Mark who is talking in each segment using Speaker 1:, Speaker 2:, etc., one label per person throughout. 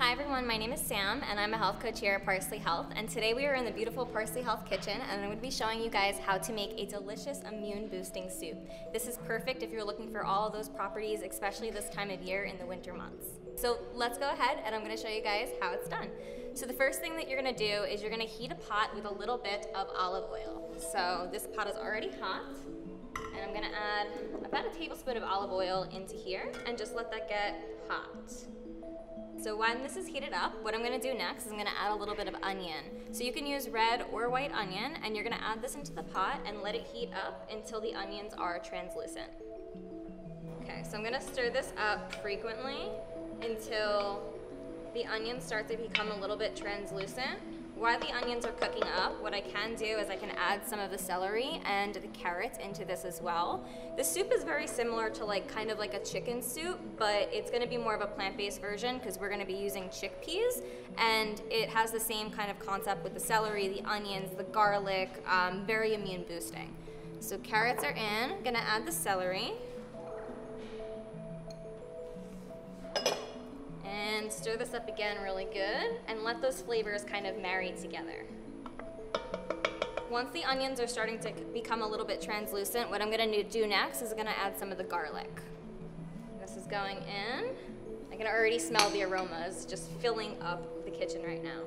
Speaker 1: Hi everyone, my name is Sam and I'm a health coach here at Parsley Health and today we are in the beautiful Parsley Health kitchen and I'm going to be showing you guys how to make a delicious immune boosting soup. This is perfect if you're looking for all those properties, especially this time of year in the winter months. So let's go ahead and I'm going to show you guys how it's done. So the first thing that you're going to do is you're going to heat a pot with a little bit of olive oil. So this pot is already hot and I'm going to add about a tablespoon of olive oil into here and just let that get hot. So when this is heated up, what I'm gonna do next is I'm gonna add a little bit of onion. So you can use red or white onion, and you're gonna add this into the pot and let it heat up until the onions are translucent. Okay, so I'm gonna stir this up frequently until the onions start to become a little bit translucent. While the onions are cooking up, what I can do is I can add some of the celery and the carrots into this as well. The soup is very similar to like kind of like a chicken soup, but it's gonna be more of a plant-based version because we're gonna be using chickpeas and it has the same kind of concept with the celery, the onions, the garlic, um, very immune boosting. So carrots are in, gonna add the celery. Stir this up again really good and let those flavors kind of marry together. Once the onions are starting to become a little bit translucent, what I'm gonna do next is I'm gonna add some of the garlic. This is going in. I can already smell the aromas just filling up the kitchen right now.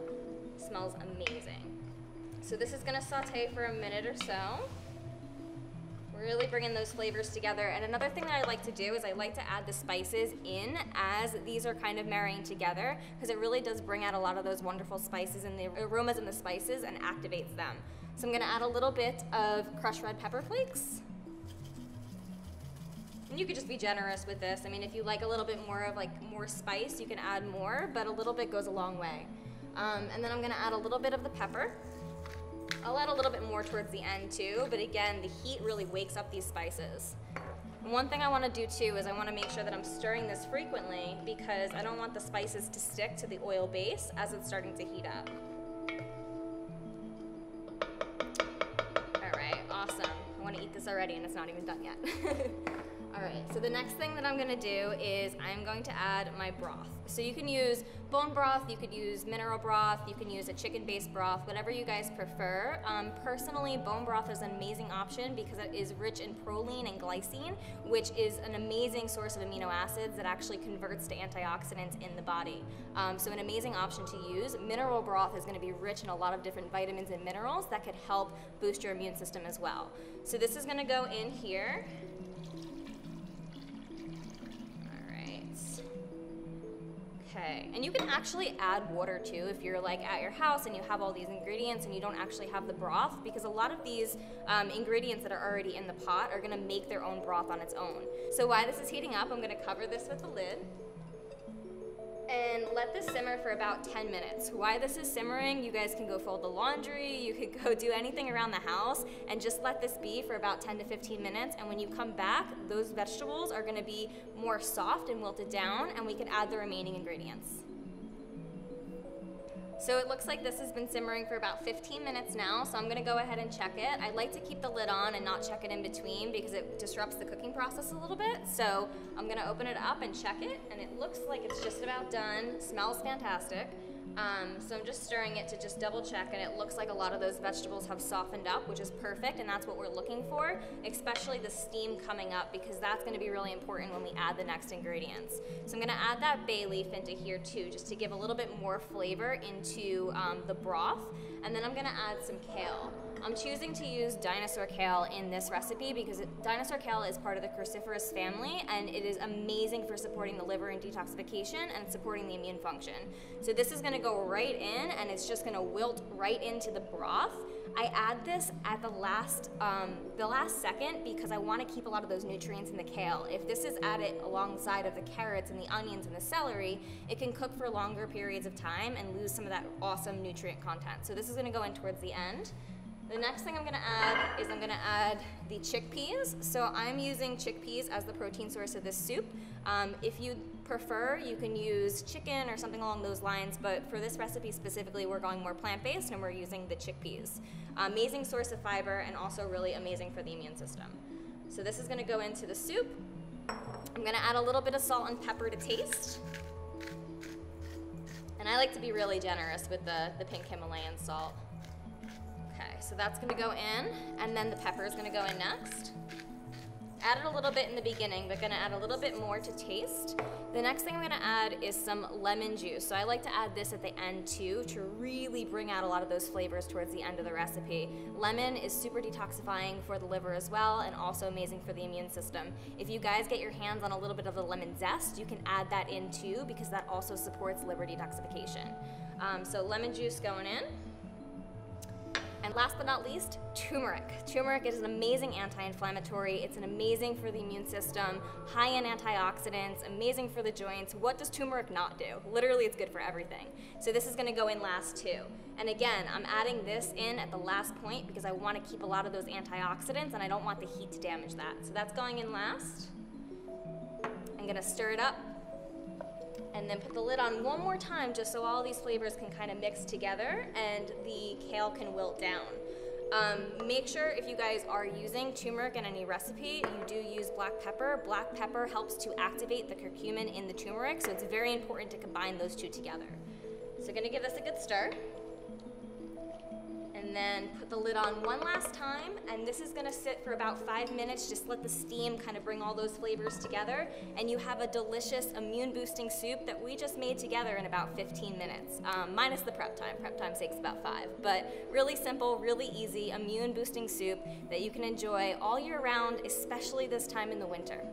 Speaker 1: It smells amazing. So this is gonna saute for a minute or so really bringing those flavors together. And another thing that I like to do is I like to add the spices in as these are kind of marrying together because it really does bring out a lot of those wonderful spices and the aromas and the spices and activates them. So I'm gonna add a little bit of crushed red pepper flakes. And you could just be generous with this. I mean, if you like a little bit more of like more spice, you can add more, but a little bit goes a long way. Um, and then I'm gonna add a little bit of the pepper. I'll add a little bit more towards the end too, but again, the heat really wakes up these spices. One thing I wanna do too is I wanna make sure that I'm stirring this frequently because I don't want the spices to stick to the oil base as it's starting to heat up. All right, awesome. I wanna eat this already and it's not even done yet. All right, so the next thing that I'm gonna do is I'm going to add my broth. So you can use bone broth, you could use mineral broth, you can use a chicken-based broth, whatever you guys prefer. Um, personally, bone broth is an amazing option because it is rich in proline and glycine, which is an amazing source of amino acids that actually converts to antioxidants in the body. Um, so an amazing option to use. Mineral broth is gonna be rich in a lot of different vitamins and minerals that could help boost your immune system as well. So this is gonna go in here. Okay, and you can actually add water too if you're like at your house and you have all these ingredients and you don't actually have the broth because a lot of these um, ingredients that are already in the pot are gonna make their own broth on its own. So while this is heating up, I'm gonna cover this with a lid and let this simmer for about 10 minutes. While this is simmering, you guys can go fold the laundry, you could go do anything around the house, and just let this be for about 10 to 15 minutes. And when you come back, those vegetables are gonna be more soft and wilted down, and we can add the remaining ingredients. So it looks like this has been simmering for about 15 minutes now, so I'm gonna go ahead and check it. I like to keep the lid on and not check it in between because it disrupts the cooking process a little bit. So I'm gonna open it up and check it, and it looks like it's just about done. Smells fantastic. Um, so I'm just stirring it to just double check and it looks like a lot of those vegetables have softened up, which is perfect and that's what we're looking for, especially the steam coming up because that's gonna be really important when we add the next ingredients. So I'm gonna add that bay leaf into here too, just to give a little bit more flavor into um, the broth. And then I'm gonna add some kale. I'm choosing to use dinosaur kale in this recipe because it, dinosaur kale is part of the cruciferous family and it is amazing for supporting the liver and detoxification and supporting the immune function. So this is gonna go right in and it's just gonna wilt right into the broth. I add this at the last, um, the last second because I want to keep a lot of those nutrients in the kale. If this is added alongside of the carrots and the onions and the celery, it can cook for longer periods of time and lose some of that awesome nutrient content. So this is going to go in towards the end. The next thing I'm gonna add is I'm gonna add the chickpeas. So I'm using chickpeas as the protein source of this soup. Um, if you prefer, you can use chicken or something along those lines, but for this recipe specifically, we're going more plant-based and we're using the chickpeas. amazing source of fiber and also really amazing for the immune system. So this is gonna go into the soup. I'm gonna add a little bit of salt and pepper to taste. And I like to be really generous with the, the pink Himalayan salt. Okay, so that's gonna go in, and then the pepper is gonna go in next. Added a little bit in the beginning, but gonna add a little bit more to taste. The next thing I'm gonna add is some lemon juice. So I like to add this at the end too to really bring out a lot of those flavors towards the end of the recipe. Lemon is super detoxifying for the liver as well and also amazing for the immune system. If you guys get your hands on a little bit of the lemon zest, you can add that in too because that also supports liver detoxification. Um, so lemon juice going in. And last but not least, turmeric. Turmeric is an amazing anti-inflammatory. It's an amazing for the immune system, high in antioxidants, amazing for the joints. What does turmeric not do? Literally, it's good for everything. So this is gonna go in last too. And again, I'm adding this in at the last point because I wanna keep a lot of those antioxidants and I don't want the heat to damage that. So that's going in last. I'm gonna stir it up and then put the lid on one more time just so all these flavors can kind of mix together and the kale can wilt down. Um, make sure if you guys are using turmeric in any recipe, you do use black pepper. Black pepper helps to activate the curcumin in the turmeric, so it's very important to combine those two together. So gonna give this a good stir and then put the lid on one last time. And this is gonna sit for about five minutes, just let the steam kind of bring all those flavors together. And you have a delicious immune boosting soup that we just made together in about 15 minutes, um, minus the prep time. Prep time takes about five, but really simple, really easy immune boosting soup that you can enjoy all year round, especially this time in the winter.